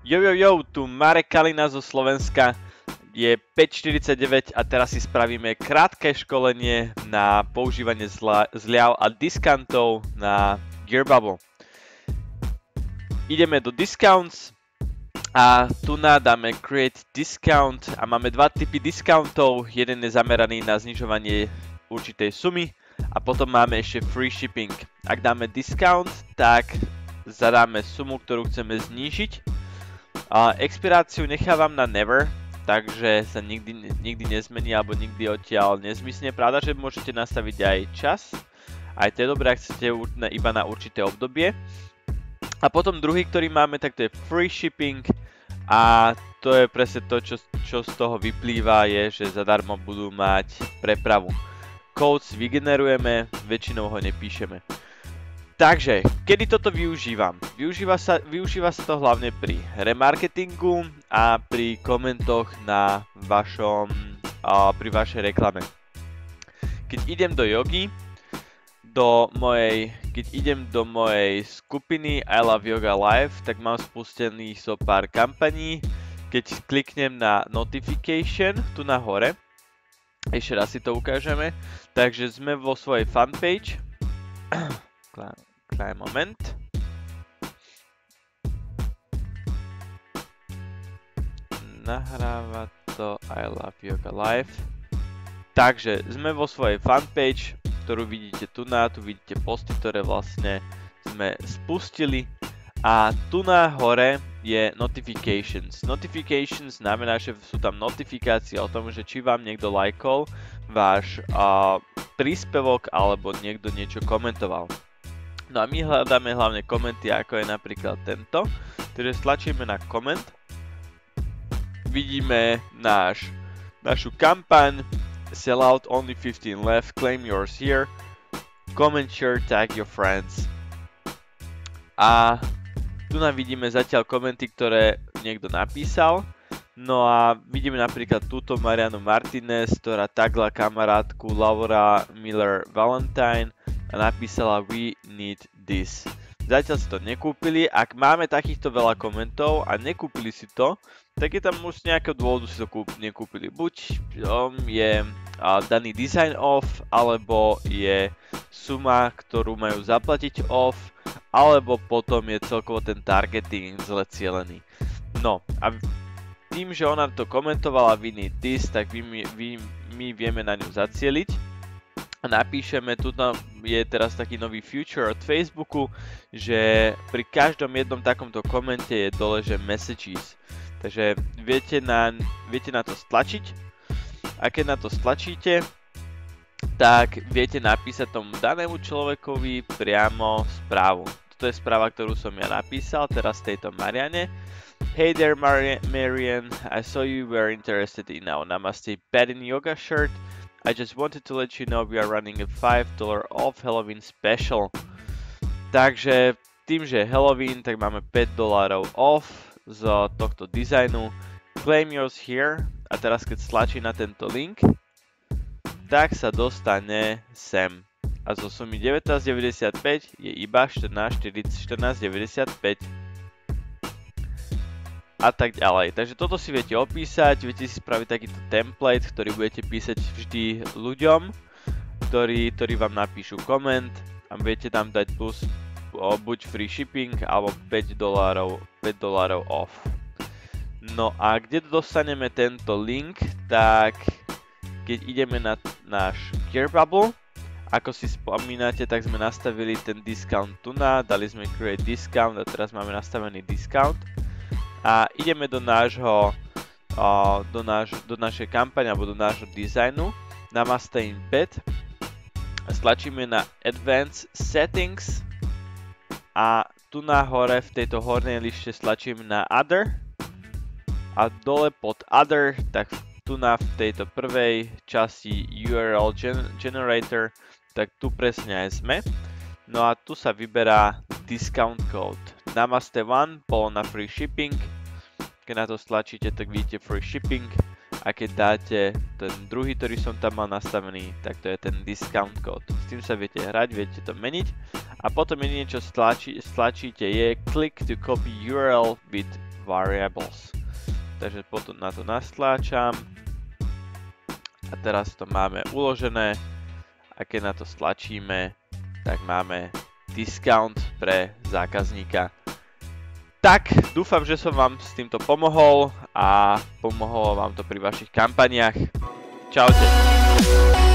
Jo, jo, jo, tu Marek Kalina zo Slovenska. Je 5.49 a teraz si spravíme krátke školenie na používanie zla, zľav a diskantov na Gearbubble. Ideme do discounts a tu dáme create discount a máme dva typy discountov. Jeden je zameraný na znižovanie určitej sumy a potom máme ešte free shipping. Ak dáme discount, tak zadáme sumu, ktorú chceme znížiť expiráciu nechávam na never, takže sa nikdy, nikdy nezmení alebo nikdy odtiaľ nezmysne. Pravda, že môžete nastaviť aj čas, aj to je dobré, ak chcete iba na určité obdobie. A potom druhý, ktorý máme, tak to je free shipping a to je presne to, čo, čo z toho vyplýva, je, že zadarmo budú mať prepravu. Codes vygenerujeme, väčšinou ho nepíšeme. Takže, kedy toto využívam? Využíva sa, využíva sa to hlavne pri remarketingu a pri komentoch na vašom, a pri vašej reklame. Keď idem do jogy, do mojej, keď idem do mojej skupiny I Love Yoga Live, tak mám spustený so pár kampaní. Keď kliknem na notification tu na hore, ešte raz si to ukážeme, takže sme vo svojej fanpage, Klein moment. Nahráva to I Love Yoga Live. Takže sme vo svojej fanpage, ktorú vidíte tu na, tu vidíte posty, ktoré vlastne sme spustili. A tu na hore je notifications. Notifications znamená, že sú tam notifikácie o tom, že či vám niekto lajkol váš uh, príspevok alebo niekto niečo komentoval. No a my hľadáme hlavne komenty, ako je napríklad tento. Takže stlačíme na koment. Vidíme náš, našu kampaň. Sell out only 15 left, claim yours here. Comment, share, tag your friends. A tu nám vidíme zatiaľ komenty, ktoré niekto napísal. No a vidíme napríklad túto Marianu Martinez, ktorá tagla kamarátku Laura Miller Valentine napísala We need this. Zatiaľ si to nekúpili, ak máme takýchto veľa komentov a nekúpili si to, tak je tam už z nejakého dôvodu si to kúp, nekúpili. Buď um, je uh, daný design off, alebo je suma, ktorú majú zaplatiť off, alebo potom je celkovo ten targeting zle cielený. No a tým, že ona to komentovala need this, tak my, my, my vieme na ňu zacieliť napíšeme, tu je teraz taký nový future od Facebooku, že pri každom jednom takomto komente je dole, že messages. Takže viete na, viete na to stlačiť a keď na to stlačíte, tak viete napísať tomu danému človekovi priamo správu. Toto je správa, ktorú som ja napísal teraz tejto Mariane. Hey there Marian, I saw you were interested in our Namaste Padding Yoga shirt. I just wanted to let you know we are running a $5 off Halloween special. Takže tým, že je Halloween, tak máme 5 dolárov off z tohto dizajnu. Claim yours here a teraz keď stlačí na tento link, tak sa dostane sem. A zo sumy 19,95 je iba 14,95 a tak ďalej. Takže toto si viete opísať, viete si spraviť takýto template, ktorý budete písať vždy ľuďom, ktorí, ktorí vám napíšu koment a viete tam dať plus buď free shipping alebo 5 dolárov, 5 dolárov off. No a kde dostaneme tento link, tak keď ideme na náš Gearbubble, ako si spomínate, tak sme nastavili ten discount tu na, dali sme create discount a teraz máme nastavený discount a ideme do nášho do, náš, do našej kampane alebo do nášho dizajnu. Namaste in bed stlačíme na Advanced Settings. A tu na hore v tejto hornej lište stlačíme na Other. A dole pod Other tak tu na v tejto prvej časti URL gen Generator tak tu presne aj sme. No a tu sa vyberá discount code Namaste One bolo na free shipping. Keď na to stlačíte, tak vidíte free shipping. A keď dáte ten druhý, ktorý som tam mal nastavený, tak to je ten discount code. S tým sa viete hrať, viete to meniť. A potom jedine čo stlačí, stlačíte je click to copy URL with variables. Takže potom na to nastláčam. A teraz to máme uložené. A keď na to stlačíme, tak máme discount pre zákazníka. Tak, dúfam, že som vám s týmto pomohol a pomohlo vám to pri vašich kampaniách. Čaute.